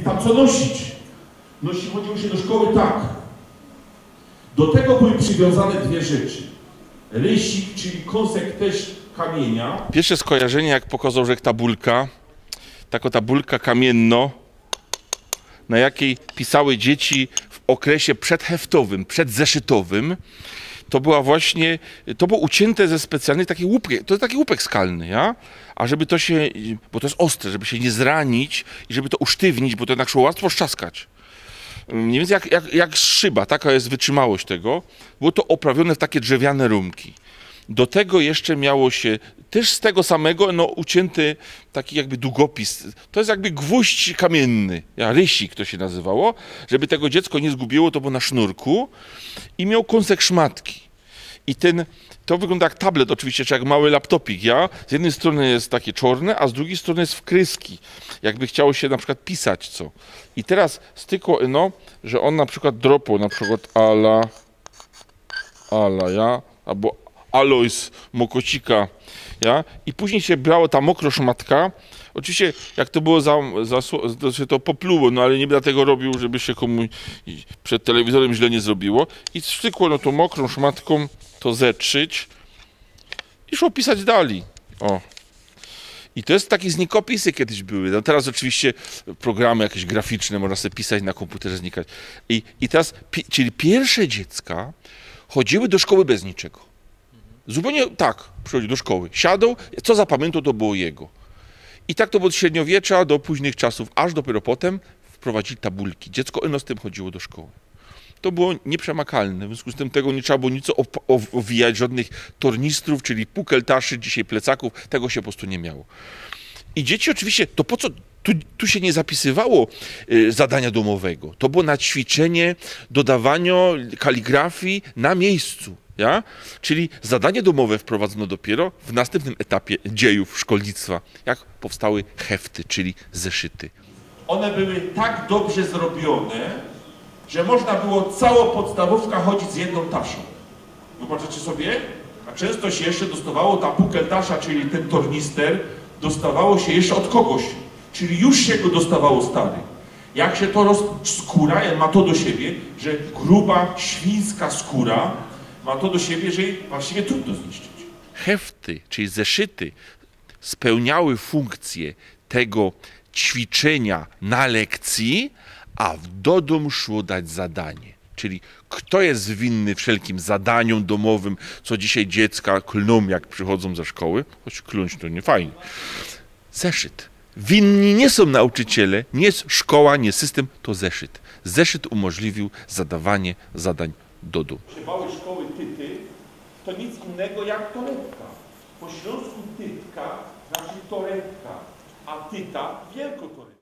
mieli tam co nosić. Nosi, chodziło się do szkoły tak. Do tego były przywiązane dwie rzeczy. Rysik, czyli kąsek też kamienia. Pierwsze skojarzenie, jak pokazał, że tabulka, taka tabulka kamienno, na jakiej pisały dzieci w okresie przedheftowym, przedzeszytowym, to była właśnie, to było ucięte ze specjalnej takiej łupki, to jest taki łupek skalny, ja? A żeby to się, bo to jest ostre, żeby się nie zranić i żeby to usztywnić, bo to jednak szło łatwo szczaskać. Mniej więcej jak, jak, jak szyba, taka jest wytrzymałość tego. Było to oprawione w takie drzewiane rumki. Do tego jeszcze miało się też z tego samego no, ucięty taki jakby długopis. To jest jakby gwóźdź kamienny, rysik to się nazywało, żeby tego dziecko nie zgubiło, to było na sznurku i miał kąsek szmatki. I ten, to wygląda jak tablet oczywiście, czy jak mały laptopik, ja? Z jednej strony jest takie czarne, a z drugiej strony jest wkryski. Jakby chciało się na przykład pisać co. I teraz stykło, no, że on na przykład dropał na przykład ala, ala, ja? Albo Alois Mokocika, ja? I później się brało ta mokroszmatka. Oczywiście, jak to było za, za to się to popluło, no ale nie będę tego robił, żeby się komuś przed telewizorem źle nie zrobiło. I stykło no tą mokrą szmatką to zetrzyć i szło pisać dalej. O. I to jest takie znikopisy kiedyś były. No teraz oczywiście programy jakieś graficzne, można sobie pisać na komputerze, znikać. I, i teraz, pi, czyli pierwsze dziecka chodziły do szkoły bez niczego. Zupełnie tak, przychodził do szkoły. Siadał, co zapamiętał, to było jego. I tak to było od średniowiecza do późnych czasów, aż dopiero potem wprowadzili tabulki. Dziecko eno z tym chodziło do szkoły. To było nieprzemakalne, w związku z tym tego nie trzeba było nic owijać, żadnych tornistrów, czyli pukeltaszy, dzisiaj plecaków, tego się po prostu nie miało. I dzieci oczywiście, to po co, tu, tu się nie zapisywało y, zadania domowego, to było na ćwiczenie dodawania kaligrafii na miejscu. Ja? Czyli zadanie domowe wprowadzono dopiero w następnym etapie dziejów szkolnictwa, jak powstały hefty, czyli zeszyty. One były tak dobrze zrobione, że można było całą podstawówkę chodzić z jedną taszą. Zobaczycie sobie? A często się jeszcze dostawało ta pukeltasza, czyli ten tornister, dostawało się jeszcze od kogoś, czyli już się go dostawało stary. Jak się to roz... skóra ma to do siebie, że gruba, świńska skóra ma to do siebie, że jej właściwie trudno zniszczyć. Hefty, czyli zeszyty, spełniały funkcję tego ćwiczenia na lekcji, a w dodom szło dać zadanie. Czyli kto jest winny wszelkim zadaniom domowym, co dzisiaj dziecka klną, jak przychodzą ze szkoły, choć kląć to nie fajnie. Zeszyt. Winni nie są nauczyciele, nie jest szkoła, nie system, to zeszyt. Zeszyt umożliwił zadawanie zadań domu. Bały szkoły tyty to nic innego jak torebka. Po śląsku tytka znaczy torebka, a tyta wielkotorebka.